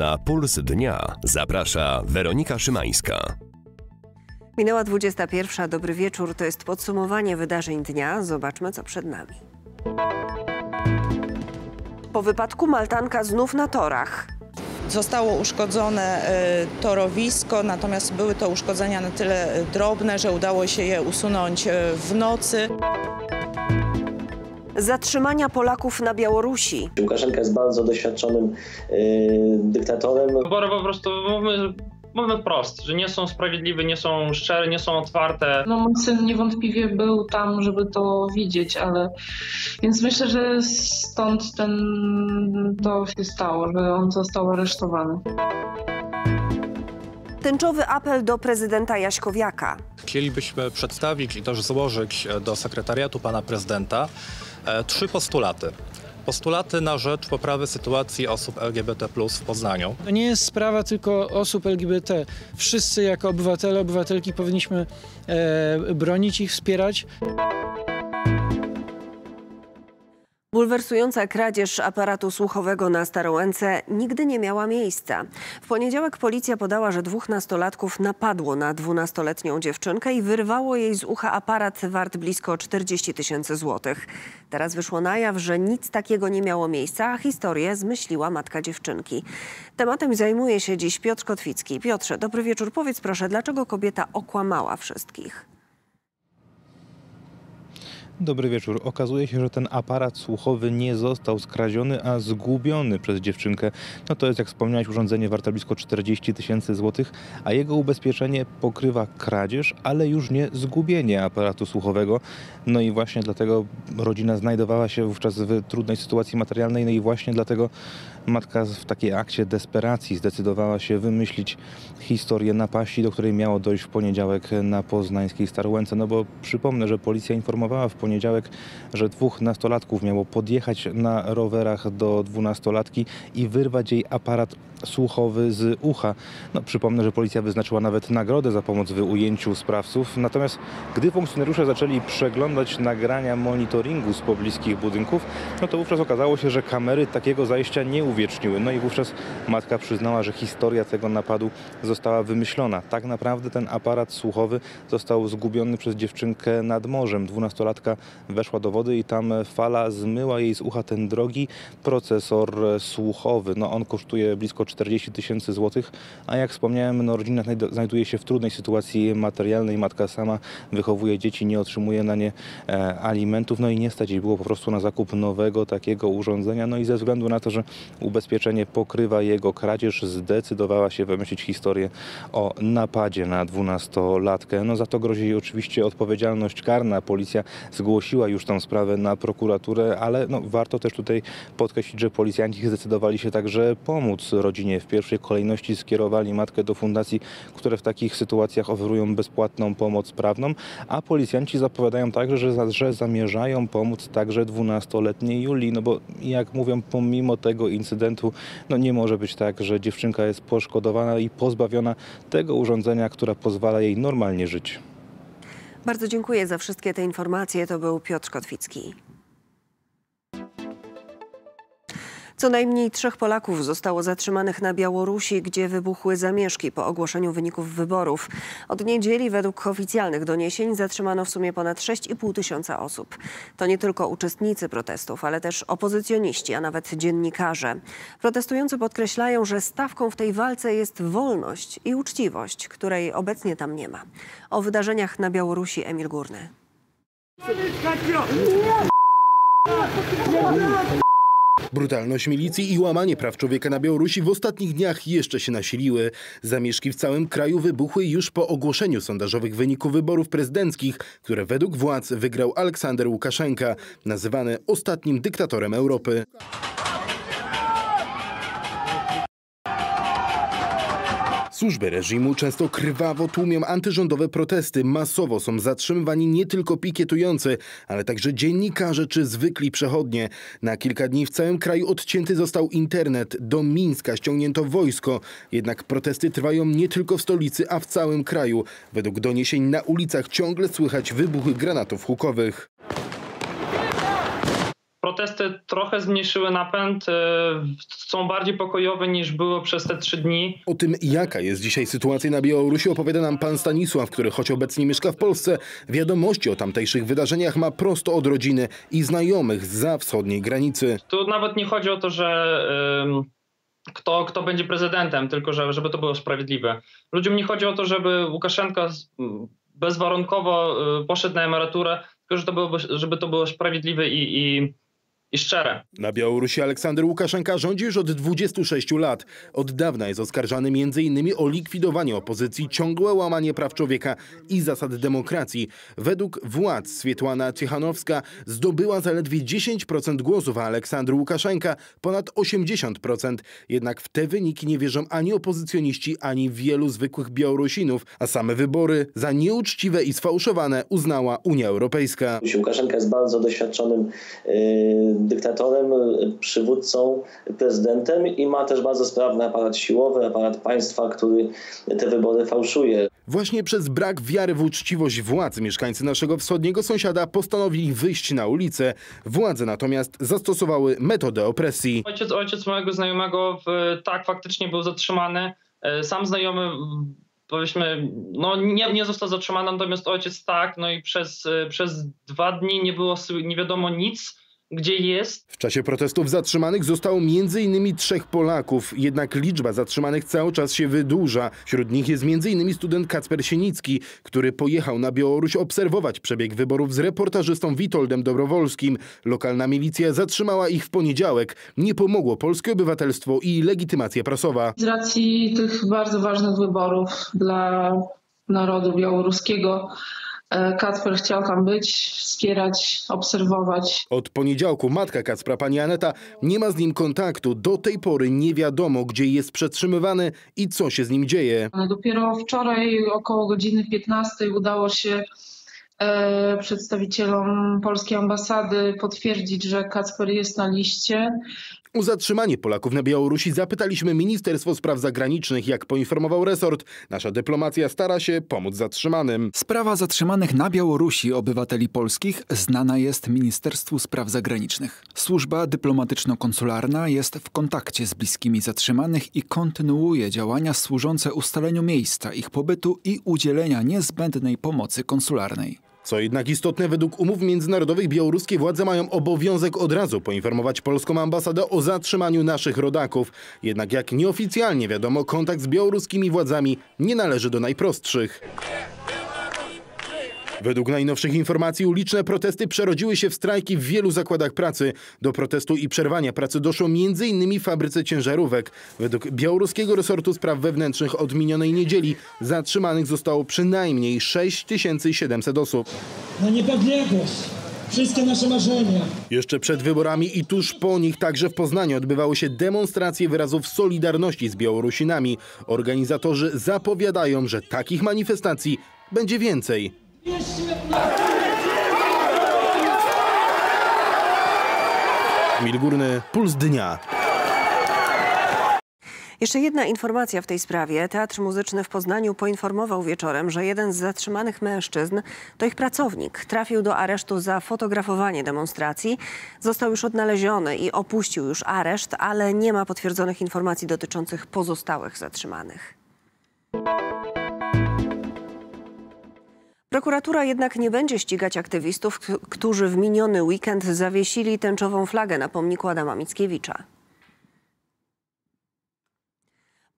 Na Puls Dnia zaprasza Weronika Szymańska. Minęła 21. Dobry wieczór. To jest podsumowanie wydarzeń dnia. Zobaczmy, co przed nami. Po wypadku Maltanka znów na torach. Zostało uszkodzone e, torowisko, natomiast były to uszkodzenia na tyle drobne, że udało się je usunąć e, w nocy. Zatrzymania Polaków na Białorusi. Łukaszenka jest bardzo doświadczonym yy, dyktatorem. Wybory po prostu, mówmy, mówmy wprost, że nie są sprawiedliwe, nie są szczere, nie są otwarte. No mój syn niewątpliwie był tam, żeby to widzieć, ale więc myślę, że stąd ten to się stało, że on został aresztowany. Tęczowy apel do prezydenta Jaśkowiaka. Chcielibyśmy przedstawić i też złożyć do sekretariatu pana prezydenta trzy postulaty. Postulaty na rzecz poprawy sytuacji osób LGBT w Poznaniu. To nie jest sprawa tylko osób LGBT. Wszyscy jako obywatele, obywatelki powinniśmy e, bronić ich, wspierać. Bulwersująca kradzież aparatu słuchowego na Starą Łęce nigdy nie miała miejsca. W poniedziałek policja podała, że dwóch nastolatków napadło na dwunastoletnią dziewczynkę i wyrwało jej z ucha aparat wart blisko 40 tysięcy złotych. Teraz wyszło na jaw, że nic takiego nie miało miejsca, a historię zmyśliła matka dziewczynki. Tematem zajmuje się dziś Piotr Kotwicki. Piotrze, dobry wieczór. Powiedz proszę, dlaczego kobieta okłamała wszystkich? Dobry wieczór. Okazuje się, że ten aparat słuchowy nie został skradziony, a zgubiony przez dziewczynkę. No to jest, jak wspomniałeś, urządzenie warte blisko 40 tysięcy złotych, a jego ubezpieczenie pokrywa kradzież, ale już nie zgubienie aparatu słuchowego. No i właśnie dlatego rodzina znajdowała się wówczas w trudnej sytuacji materialnej, no i właśnie dlatego matka w takiej akcie desperacji zdecydowała się wymyślić historię napaści, do której miało dojść w poniedziałek na poznańskiej Starłęce. No bo przypomnę, że policja informowała w poniedziałek, że dwóch nastolatków miało podjechać na rowerach do dwunastolatki i wyrwać jej aparat słuchowy z ucha. No, przypomnę, że policja wyznaczyła nawet nagrodę za pomoc w ujęciu sprawców. Natomiast gdy funkcjonariusze zaczęli przeglądać nagrania monitoringu z pobliskich budynków, no to wówczas okazało się, że kamery takiego zajścia nie uwieczniły. No i wówczas matka przyznała, że historia tego napadu została wymyślona. Tak naprawdę ten aparat słuchowy został zgubiony przez dziewczynkę nad morzem. Dwunastolatka weszła do wody i tam fala zmyła jej z ucha ten drogi procesor słuchowy. No on kosztuje blisko 40 tysięcy złotych, a jak wspomniałem, no, rodzina znajduje się w trudnej sytuacji materialnej. Matka sama wychowuje dzieci, nie otrzymuje na nie e, alimentów, no i nie stać jej było po prostu na zakup nowego takiego urządzenia. No i ze względu na to, że ubezpieczenie pokrywa jego kradzież, zdecydowała się wymyślić historię o napadzie na dwunastolatkę. No za to grozi jej oczywiście odpowiedzialność karna. Policja zgłosiła już tą sprawę na prokuraturę, ale no, warto też tutaj podkreślić, że policjanci zdecydowali się także pomóc rodzinie. W pierwszej kolejności skierowali matkę do fundacji, które w takich sytuacjach oferują bezpłatną pomoc prawną, a policjanci zapowiadają także, że, że zamierzają pomóc także 12-letniej Julii, no bo jak mówią, pomimo tego incydentu, no nie może być tak, że dziewczynka jest poszkodowana i pozbawiona tego urządzenia, które pozwala jej normalnie żyć. Bardzo dziękuję za wszystkie te informacje. To był Piotr Kotwicki. Co najmniej trzech Polaków zostało zatrzymanych na Białorusi, gdzie wybuchły zamieszki po ogłoszeniu wyników wyborów. Od niedzieli według oficjalnych doniesień zatrzymano w sumie ponad 6,5 tysiąca osób. To nie tylko uczestnicy protestów, ale też opozycjoniści, a nawet dziennikarze. Protestujący podkreślają, że stawką w tej walce jest wolność i uczciwość, której obecnie tam nie ma. O wydarzeniach na Białorusi Emil Górny. Brutalność milicji i łamanie praw człowieka na Białorusi w ostatnich dniach jeszcze się nasiliły. Zamieszki w całym kraju wybuchły już po ogłoszeniu sondażowych wyników wyborów prezydenckich, które według władz wygrał Aleksander Łukaszenka, nazywany ostatnim dyktatorem Europy. Służby reżimu często krwawo tłumią antyrządowe protesty. Masowo są zatrzymywani nie tylko pikietujący, ale także dziennikarze czy zwykli przechodnie. Na kilka dni w całym kraju odcięty został internet. Do Mińska ściągnięto wojsko. Jednak protesty trwają nie tylko w stolicy, a w całym kraju. Według doniesień na ulicach ciągle słychać wybuchy granatów hukowych. Protesty trochę zmniejszyły napęd, e, są bardziej pokojowe niż było przez te trzy dni. O tym, jaka jest dzisiaj sytuacja na Białorusi, opowiada nam pan Stanisław, który choć obecnie mieszka w Polsce, wiadomości o tamtejszych wydarzeniach ma prosto od rodziny i znajomych za wschodniej granicy. Tu nawet nie chodzi o to, że kto, kto będzie prezydentem, tylko że, żeby to było sprawiedliwe. Ludziom nie chodzi o to, żeby Łukaszenka bezwarunkowo y, poszedł na emeryturę, tylko że to było, żeby to było sprawiedliwe i, i i szczere. Na Białorusi Aleksander Łukaszenka rządzi już od 26 lat. Od dawna jest oskarżany m.in. o likwidowanie opozycji, ciągłe łamanie praw człowieka i zasad demokracji. Według władz Swietłana Ciechanowska zdobyła zaledwie 10% głosów, a Aleksander Łukaszenka ponad 80%. Jednak w te wyniki nie wierzą ani opozycjoniści, ani wielu zwykłych Białorusinów, a same wybory za nieuczciwe i sfałszowane uznała Unia Europejska. Łukaszenka jest bardzo doświadczonym yy dyktatorem, przywódcą, prezydentem i ma też bardzo sprawny aparat siłowy, aparat państwa, który te wybory fałszuje. Właśnie przez brak wiary w uczciwość władz mieszkańcy naszego wschodniego sąsiada postanowili wyjść na ulicę. Władze natomiast zastosowały metodę opresji. Ojciec, ojciec mojego znajomego w, tak faktycznie był zatrzymany. E, sam znajomy powiedzmy, no nie, nie został zatrzymany, natomiast ojciec tak, no i przez, e, przez dwa dni nie było, nie wiadomo nic gdzie jest. W czasie protestów zatrzymanych zostało m.in. trzech Polaków, jednak liczba zatrzymanych cały czas się wydłuża. Wśród nich jest m.in. student Kacper Sienicki, który pojechał na Białoruś obserwować przebieg wyborów z reportażystą Witoldem Dobrowolskim. Lokalna milicja zatrzymała ich w poniedziałek. Nie pomogło polskie obywatelstwo i legitymacja prasowa. Z racji tych bardzo ważnych wyborów dla narodu białoruskiego Kacper chciał tam być, wspierać, obserwować. Od poniedziałku matka Kacpra, pani Aneta, nie ma z nim kontaktu. Do tej pory nie wiadomo, gdzie jest przetrzymywany i co się z nim dzieje. Dopiero wczoraj około godziny 15 udało się e, przedstawicielom polskiej ambasady potwierdzić, że Kacper jest na liście o zatrzymanie Polaków na Białorusi zapytaliśmy Ministerstwo Spraw Zagranicznych. Jak poinformował resort, nasza dyplomacja stara się pomóc zatrzymanym. Sprawa zatrzymanych na Białorusi obywateli polskich znana jest Ministerstwu Spraw Zagranicznych. Służba dyplomatyczno-konsularna jest w kontakcie z bliskimi zatrzymanych i kontynuuje działania służące ustaleniu miejsca ich pobytu i udzielenia niezbędnej pomocy konsularnej. Co jednak istotne, według umów międzynarodowych białoruskie władze mają obowiązek od razu poinformować polską ambasadę o zatrzymaniu naszych rodaków. Jednak jak nieoficjalnie wiadomo, kontakt z białoruskimi władzami nie należy do najprostszych. Według najnowszych informacji uliczne protesty przerodziły się w strajki w wielu zakładach pracy. Do protestu i przerwania pracy doszło m.in. w fabryce ciężarówek. Według białoruskiego resortu spraw wewnętrznych od minionej niedzieli zatrzymanych zostało przynajmniej 6700 osób. Na niepodległość! Wszystkie nasze marzenia. Jeszcze przed wyborami i tuż po nich także w Poznaniu odbywały się demonstracje wyrazów solidarności z Białorusinami. Organizatorzy zapowiadają, że takich manifestacji będzie więcej. Emil Górny, Puls Dnia. Jeszcze jedna informacja w tej sprawie. Teatr Muzyczny w Poznaniu poinformował wieczorem, że jeden z zatrzymanych mężczyzn to ich pracownik. Trafił do aresztu za fotografowanie demonstracji. Został już odnaleziony i opuścił już areszt, ale nie ma potwierdzonych informacji dotyczących pozostałych zatrzymanych. Prokuratura jednak nie będzie ścigać aktywistów, którzy w miniony weekend zawiesili tęczową flagę na pomniku Adama Mickiewicza.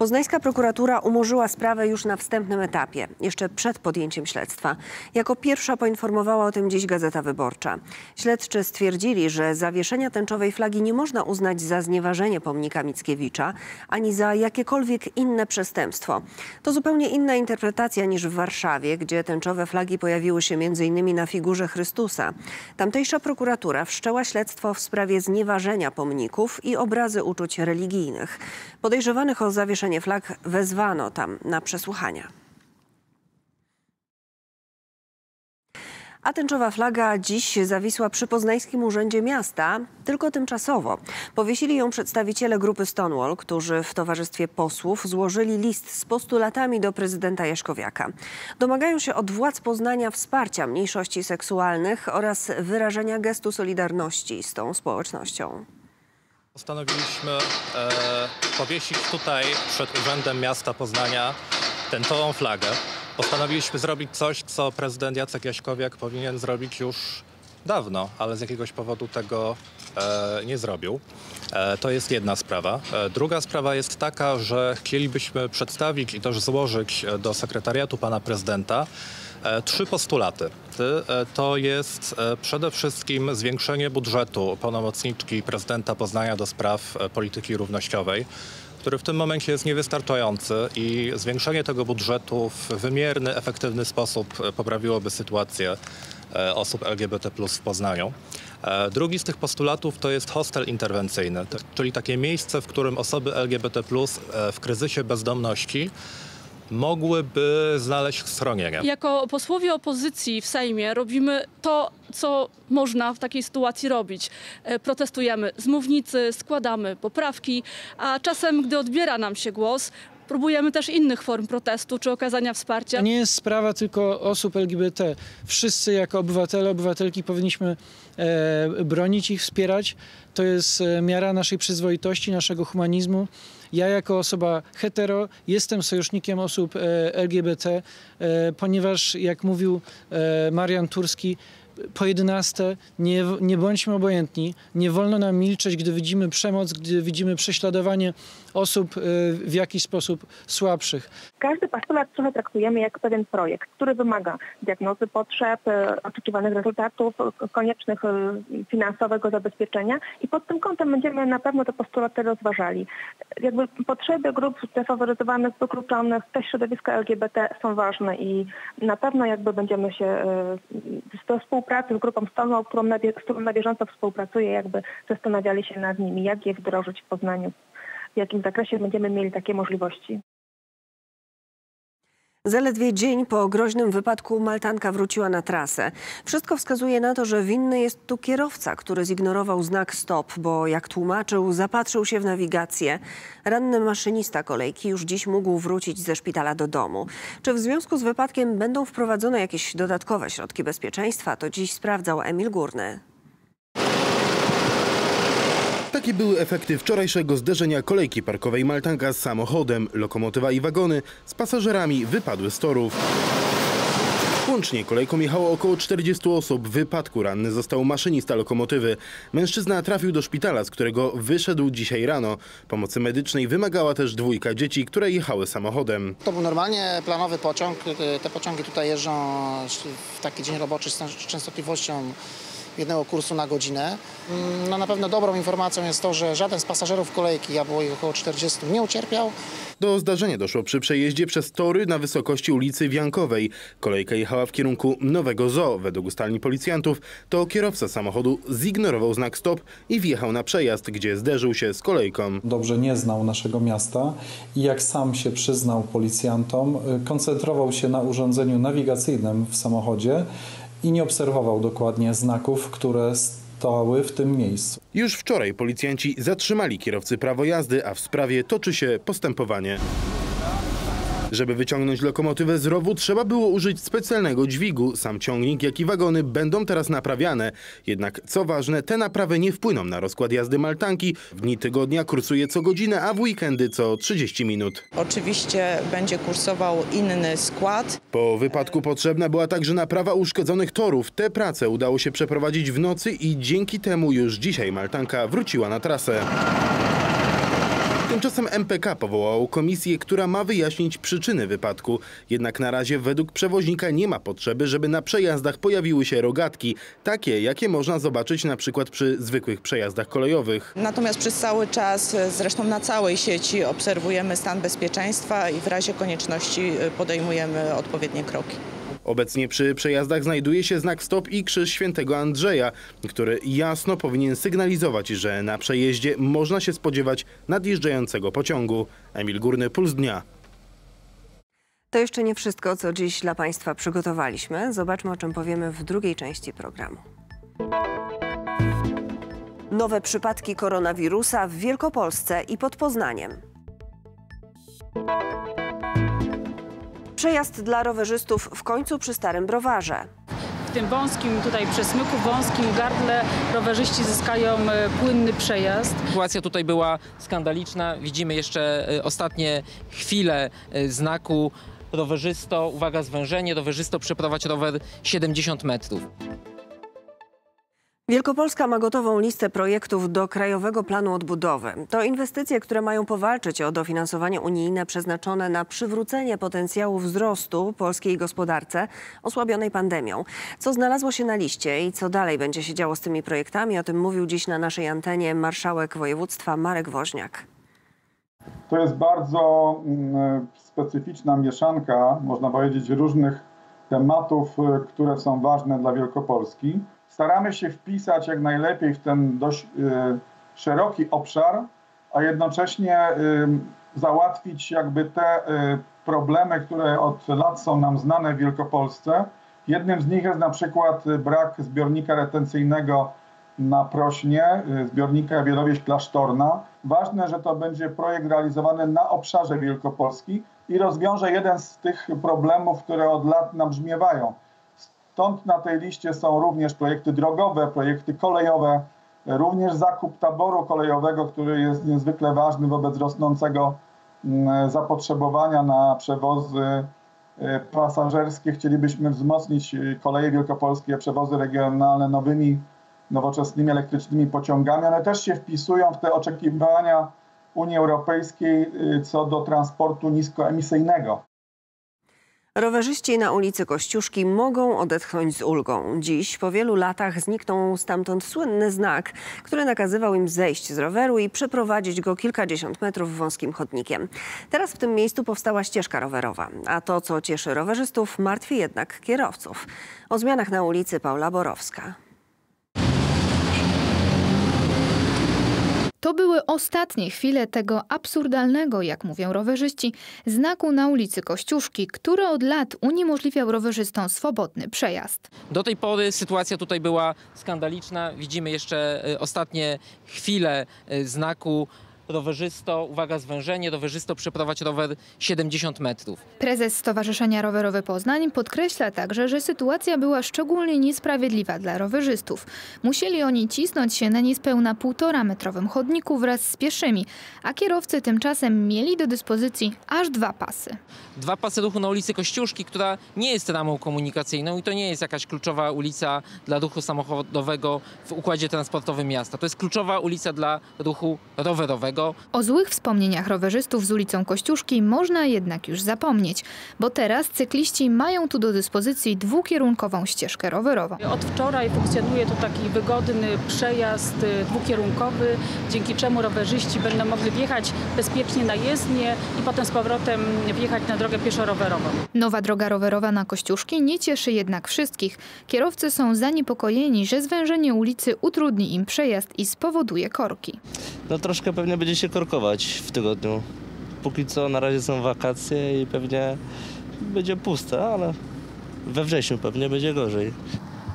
Poznańska prokuratura umorzyła sprawę już na wstępnym etapie, jeszcze przed podjęciem śledztwa. Jako pierwsza poinformowała o tym dziś Gazeta Wyborcza. Śledczy stwierdzili, że zawieszenia tęczowej flagi nie można uznać za znieważenie pomnika Mickiewicza, ani za jakiekolwiek inne przestępstwo. To zupełnie inna interpretacja niż w Warszawie, gdzie tęczowe flagi pojawiły się m.in. na figurze Chrystusa. Tamtejsza prokuratura wszczęła śledztwo w sprawie znieważenia pomników i obrazy uczuć religijnych. Podejrzewanych o zawieszenie flag wezwano tam na przesłuchania. A tęczowa flaga dziś zawisła przy Poznańskim Urzędzie Miasta, tylko tymczasowo. Powiesili ją przedstawiciele grupy Stonewall, którzy w towarzystwie posłów złożyli list z postulatami do prezydenta Jaśkowiaka. Domagają się od władz Poznania wsparcia mniejszości seksualnych oraz wyrażenia gestu solidarności z tą społecznością. Postanowiliśmy e, powiesić tutaj przed Urzędem Miasta Poznania tęczową flagę. Postanowiliśmy zrobić coś, co prezydent Jacek Jaśkowiak powinien zrobić już dawno, ale z jakiegoś powodu tego e, nie zrobił. E, to jest jedna sprawa. E, druga sprawa jest taka, że chcielibyśmy przedstawić i też złożyć e, do sekretariatu pana prezydenta trzy postulaty. E, To jest e, przede wszystkim zwiększenie budżetu pełnomocniczki prezydenta Poznania do spraw e, polityki równościowej który w tym momencie jest niewystarczający i zwiększenie tego budżetu w wymierny, efektywny sposób e, poprawiłoby sytuację e, osób LGBT w Poznaniu. E, Drugi z tych postulatów to jest hostel interwencyjny, czyli takie miejsce, w którym osoby LGBT e, w kryzysie bezdomności mogłyby znaleźć schronienie. Jako posłowie opozycji w Sejmie robimy to, co można w takiej sytuacji robić. E, Protestujemy z mównicy, składamy poprawki, a czasem, gdy odbiera nam się głos, próbujemy też innych form protestu czy okazania wsparcia. To nie jest sprawa tylko osób LGBT. Wszyscy jako obywatele, obywatelki powinniśmy e, bronić ich, wspierać. To jest e, miara naszej przyzwoitości, naszego humanizmu. Ja jako osoba hetero jestem sojusznikiem osób e, LGBT, e, ponieważ jak mówił e, Marian Turski, po 11 nie, nie bądźmy obojętni, nie wolno nam milczeć, gdy widzimy przemoc, gdy widzimy prześladowanie osób e, w jakiś sposób słabszych. Każdy postulat trochę traktujemy jak pewien projekt, który wymaga diagnozy potrzeb, e, oczekiwanych rezultatów, koniecznych e, finansowego zabezpieczenia i pod tym kątem będziemy na pewno te postulaty rozważali. Jakby potrzeby grup defaworyzowanych, wykluczonych, też środowiska LGBT są ważne i na pewno jakby będziemy się do współpracy z grupą Stonewall, którą na, z którą na bieżąco współpracuję, jakby zastanawiali się nad nimi, jak je wdrożyć w Poznaniu, w jakim zakresie będziemy mieli takie możliwości. Zaledwie dzień po groźnym wypadku Maltanka wróciła na trasę. Wszystko wskazuje na to, że winny jest tu kierowca, który zignorował znak stop, bo jak tłumaczył, zapatrzył się w nawigację. Ranny maszynista kolejki już dziś mógł wrócić ze szpitala do domu. Czy w związku z wypadkiem będą wprowadzone jakieś dodatkowe środki bezpieczeństwa, to dziś sprawdzał Emil Górny. Takie były efekty wczorajszego zderzenia kolejki parkowej Maltanka z samochodem. Lokomotywa i wagony z pasażerami wypadły z torów. Łącznie kolejką jechało około 40 osób. W wypadku ranny został maszynista lokomotywy. Mężczyzna trafił do szpitala, z którego wyszedł dzisiaj rano. Pomocy medycznej wymagała też dwójka dzieci, które jechały samochodem. To był normalnie planowy pociąg. Te pociągi tutaj jeżdżą w taki dzień roboczy z częstotliwością jednego kursu na godzinę. Mm, No na pewno dobrą informacją jest to, że żaden z pasażerów kolejki, a było ich około 40, nie ucierpiał. Do zdarzenia doszło przy przejeździe przez tory na wysokości ulicy Wiankowej. Kolejka jechała w kierunku Nowego Zoo. Według ustaleń policjantów to kierowca samochodu zignorował znak stop i wjechał na przejazd, gdzie zderzył się z kolejką. dobrze nie znał naszego miasta i jak sam się przyznał policjantom, y, koncentrował się na urządzeniu nawigacyjnym w samochodzie i nie obserwował dokładnie znaków, które stały w tym miejscu. Już wczoraj policjanci zatrzymali kierowcy prawo jazdy, a w sprawie toczy się postępowanie. Żeby wyciągnąć lokomotywę z rowu, trzeba było użyć specjalnego dźwigu. Sam ciągnik, jak i wagony będą teraz naprawiane. Jednak, co ważne, te naprawy nie wpłyną na rozkład jazdy Maltanki. W dni tygodnia kursuje co godzinę, a w weekendy co 30 minut. Oczywiście będzie kursował inny skład. Po wypadku potrzebna była także naprawa uszkodzonych torów. Te prace udało się przeprowadzić w nocy i dzięki temu już dzisiaj Maltanka wróciła na trasę. Tymczasem MPK powołało komisję, która ma wyjaśnić przyczyny wypadku. Jednak na razie według przewoźnika nie ma potrzeby, żeby na przejazdach pojawiły się rogatki, takie jakie można zobaczyć na przykład przy zwykłych przejazdach kolejowych. Natomiast przez cały czas, zresztą na całej sieci, obserwujemy stan bezpieczeństwa i w razie konieczności y, podejmujemy odpowiednie kroki. Obecnie przy przejazdach znajduje się znak stop i krzyż świętego Andrzeja, który jasno powinien sygnalizować, że na przejeździe można się spodziewać nadjeżdżającego pociągu. Emil Górny, Puls Dnia. To jeszcze nie wszystko, co dziś dla Państwa przygotowaliśmy. Zobaczmy, o czym powiemy w drugiej części programu. Nowe przypadki koronawirusa w Wielkopolsce i pod Poznaniem. Przejazd dla rowerzystów w końcu przy Starym Browarze. W tym wąskim tutaj przesmyku, wąskim gardle rowerzyści zyskają e, płynny przejazd. Sytuacja tutaj była skandaliczna. Widzimy jeszcze e, ostatnie chwile e, znaku rowerzysto, uwaga zwężenie, rowerzysto przeprowadź rower 70 metrów. Wielkopolska ma gotową listę projektów do Krajowego Planu Odbudowy. To inwestycje, które mają powalczyć o dofinansowanie unijne przeznaczone na przywrócenie potencjału wzrostu polskiej gospodarce osłabionej pandemią. Co znalazło się na liście i co dalej będzie się działo z tymi projektami, o tym mówił dziś na naszej antenie marszałek województwa Marek Woźniak. To jest bardzo mm, specyficzna mieszanka, można powiedzieć, różnych tematów, y, które są ważne dla Wielkopolski staramy się wpisać jak najlepiej w ten dość y, szeroki obszar, a jednocześnie y, załatwić jakby te y, problemy, które od lat są nam znane w Wielkopolsce. Jednym z nich jest na przykład brak zbiornika retencyjnego na Prośnie, zbiornika Wielowieś Klasztorna. Ważne, że to będzie projekt realizowany na obszarze Wielkopolski i rozwiąże jeden z tych problemów, które od lat nabrzmiewają. Stąd na tej liście są również projekty drogowe, projekty kolejowe, również zakup taboru kolejowego, który jest niezwykle ważny wobec rosnącego mm, zapotrzebowania na przewozy e, pasażerskie. Chcielibyśmy wzmocnić e, koleje wielkopolskie, przewozy regionalne nowymi, nowoczesnymi elektrycznymi pociągami. One też się wpisują w te oczekiwania Unii Europejskiej e, co do transportu niskoemisyjnego. Rowerzyści na ulicy Kościuszki mogą odetchnąć z ulgą. Dziś, po wielu latach, zniknął stamtąd słynny znak, który nakazywał im zejść z roweru i przeprowadzić go kilkadziesiąt metrów wąskim chodnikiem. Teraz w tym miejscu powstała ścieżka rowerowa, a to, co cieszy rowerzystów, martwi jednak kierowców. O zmianach na ulicy Paula Borowska. To były ostatnie chwile tego absurdalnego, jak mówią rowerzyści, znaku na ulicy Kościuszki, który od lat uniemożliwiał rowerzystom swobodny przejazd. Do tej pory sytuacja tutaj była skandaliczna. Widzimy jeszcze e, ostatnie chwile e, znaku rowerzysto, uwaga zwężenie, rowerzysto przeprowadź rower 70 metrów. Prezes Stowarzyszenia Rowerowe Poznań podkreśla także, że sytuacja była szczególnie niesprawiedliwa dla rowerzystów. Musieli oni cisnąć się na niespełna półtora metrowym chodniku wraz z pieszymi, a kierowcy tymczasem mieli do dyspozycji aż dwa pasy. Dwa pasy ruchu na ulicy Kościuszki, która nie jest ramą komunikacyjną i to nie jest jakaś kluczowa ulica dla ruchu samochodowego w układzie transportowym miasta. To jest kluczowa ulica dla ruchu rowerowego. O złych wspomnieniach rowerzystów z ulicą Kościuszki można jednak już zapomnieć, bo teraz cykliści mają tu do dyspozycji dwukierunkową ścieżkę rowerową. Od wczoraj funkcjonuje tu taki wygodny przejazd y, dwukierunkowy, dzięki czemu rowerzyści będą mogli wjechać bezpiecznie na jezdnię i potem z powrotem wjechać na drogę pieszo-rowerową. Nowa droga rowerowa na Kościuszki nie cieszy jednak wszystkich. Kierowcy są zaniepokojeni, że zwężenie ulicy utrudni im przejazd i spowoduje korki. No troszkę pewnie będzie się korkować w tygodniu. Póki co na razie są wakacje i pewnie będzie puste, ale we wrześniu pewnie będzie gorzej.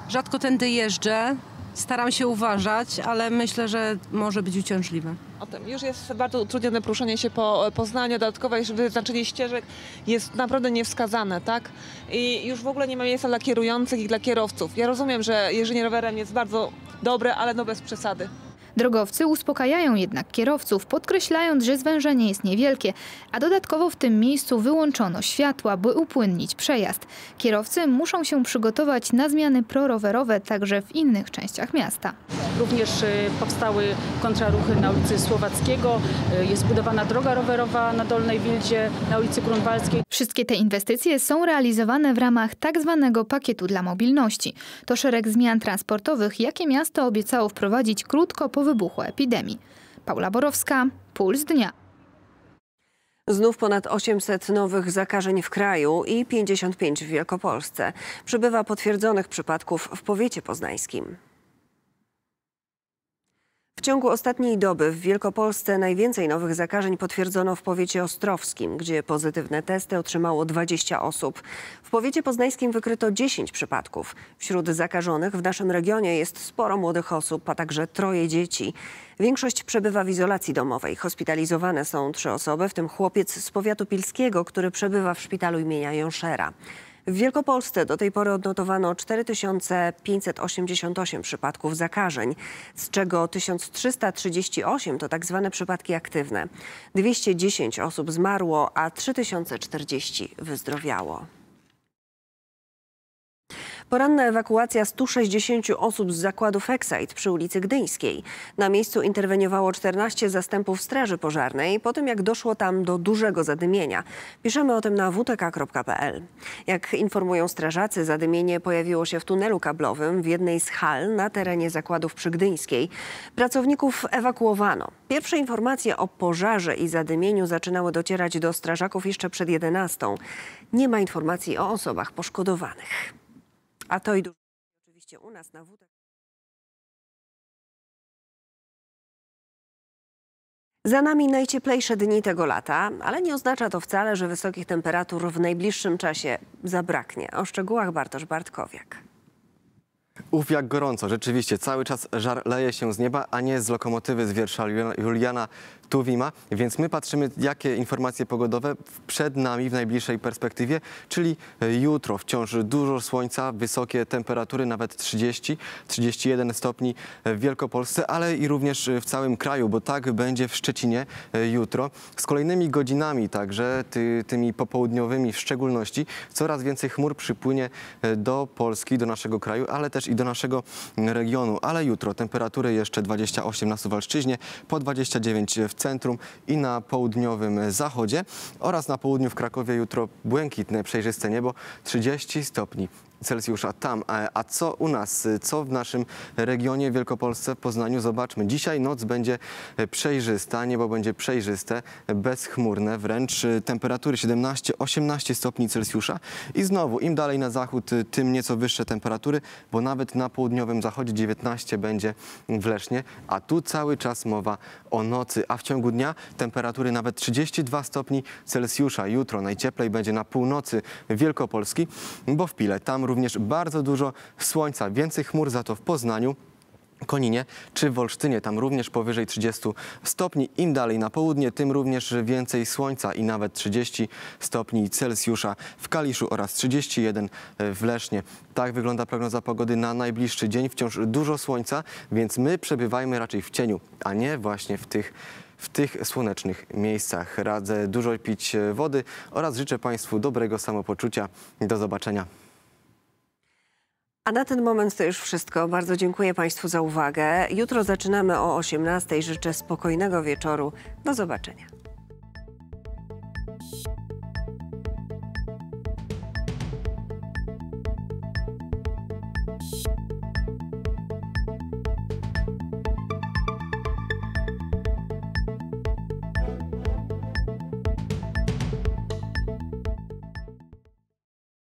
Rzadko tędy jeżdżę, staram się uważać, ale myślę, że może być uciążliwe. O tym. Już jest bardzo utrudnione poruszanie się po Poznaniu, dodatkowe wyznaczenie ścieżek jest naprawdę niewskazane, tak? I już w ogóle nie ma miejsca dla kierujących i dla kierowców. Ja rozumiem, że jeżdżenie rowerem jest bardzo dobre, ale no bez przesady. Drogowcy uspokajają jednak kierowców, podkreślając, że zwężenie jest niewielkie, a dodatkowo w tym miejscu wyłączono światła, by upłynnić przejazd. Kierowcy muszą się przygotować na zmiany prorowerowe także w innych częściach miasta. Również y, powstały kontraruchy na ulicy Słowackiego, y, jest budowana droga rowerowa na Dolnej Wildzie, na ulicy Grunwaldzkiej. Wszystkie te inwestycje są realizowane w ramach tak zwanego pakietu dla mobilności. To szereg zmian transportowych, jakie miasto obiecało wprowadzić krótko po wybuchu epidemii. Paula Borowska, Puls Dnia. Znów ponad 800 nowych zakażeń w kraju i 55 w Wielkopolsce. Przybywa potwierdzonych przypadków w powiecie poznańskim. Ciągu ostatniej doby w Wielkopolsce najwięcej nowych zakażeń potwierdzono w powiecie ostrowskim, gdzie pozytywne testy otrzymało 20 osób. W powiecie poznańskim wykryto 10 przypadków. Wśród zakażonych w naszym regionie jest sporo młodych osób, a także troje dzieci. Większość przebywa w izolacji domowej. Hospitalizowane są trzy osoby, w tym chłopiec z powiatu pilskiego, który przebywa w szpitalu imienia Jąszera. W Wielkopolsce do tej pory odnotowano 4588 przypadków zakażeń, z czego 1338 to tak zwane przypadki aktywne. 210 osób zmarło, a 3040 wyzdrowiało. Poranna ewakuacja 160 osób z zakładu Fexite przy ulicy Gdyńskiej. Na miejscu interweniowało 14 zastępów Straży Pożarnej po tym, jak doszło tam do dużego zadymienia. Piszemy o tym na wtk.pl. Jak informują strażacy, zadymienie pojawiło się w tunelu kablowym w jednej z hal na terenie zakładów przy Gdyńskiej. Pracowników ewakuowano. Pierwsze informacje o pożarze i zadymieniu zaczynały docierać do strażaków jeszcze przed 11. Nie ma informacji o osobach poszkodowanych. A to i dużo oczywiście u nas na. Za nami najcieplejsze dni tego lata, ale nie oznacza to wcale, że wysokich temperatur w najbliższym czasie zabraknie. O szczegółach Bartosz Bartkowiak. Uf, jak gorąco. Rzeczywiście, cały czas żar leje się z nieba, a nie z lokomotywy z wiersza Juliana Tuwima. Więc my patrzymy, jakie informacje pogodowe przed nami w najbliższej perspektywie, czyli jutro wciąż dużo słońca, wysokie temperatury, nawet 30-31 stopni w Wielkopolsce, ale i również w całym kraju, bo tak będzie w Szczecinie jutro. Z kolejnymi godzinami także, ty, tymi popołudniowymi w szczególności, coraz więcej chmur przypłynie do Polski, do naszego kraju, ale też i do naszego regionu. Ale jutro temperatury jeszcze 28 na Suwalszczyźnie, po 29 w centrum i na południowym zachodzie oraz na południu w Krakowie jutro błękitne, przejrzyste niebo 30 stopni. Celsjusza tam. A co u nas? Co w naszym regionie, Wielkopolsce, Poznaniu? Zobaczmy. Dzisiaj noc będzie przejrzysta, niebo będzie przejrzyste, bezchmurne, wręcz temperatury 17-18 stopni Celsjusza. I znowu, im dalej na zachód, tym nieco wyższe temperatury, bo nawet na południowym zachodzie 19 będzie w Lesznie, a tu cały czas mowa o nocy, a w ciągu dnia temperatury nawet 32 stopni Celsjusza. Jutro najcieplej będzie na północy Wielkopolski, bo w Pile tam również bardzo dużo słońca, więcej chmur za to w Poznaniu. Koninie czy w Olsztynie, tam również powyżej 30 stopni. Im dalej na południe, tym również więcej słońca i nawet 30 stopni Celsjusza w Kaliszu oraz 31 w Lesznie. Tak wygląda prognoza pogody na najbliższy dzień. Wciąż dużo słońca, więc my przebywajmy raczej w cieniu, a nie właśnie w tych w tych słonecznych miejscach. Radzę dużo pić wody oraz życzę Państwu dobrego samopoczucia. Do zobaczenia. A na ten moment to już wszystko. Bardzo dziękuję Państwu za uwagę. Jutro zaczynamy o 18:00. Życzę spokojnego wieczoru. Do zobaczenia.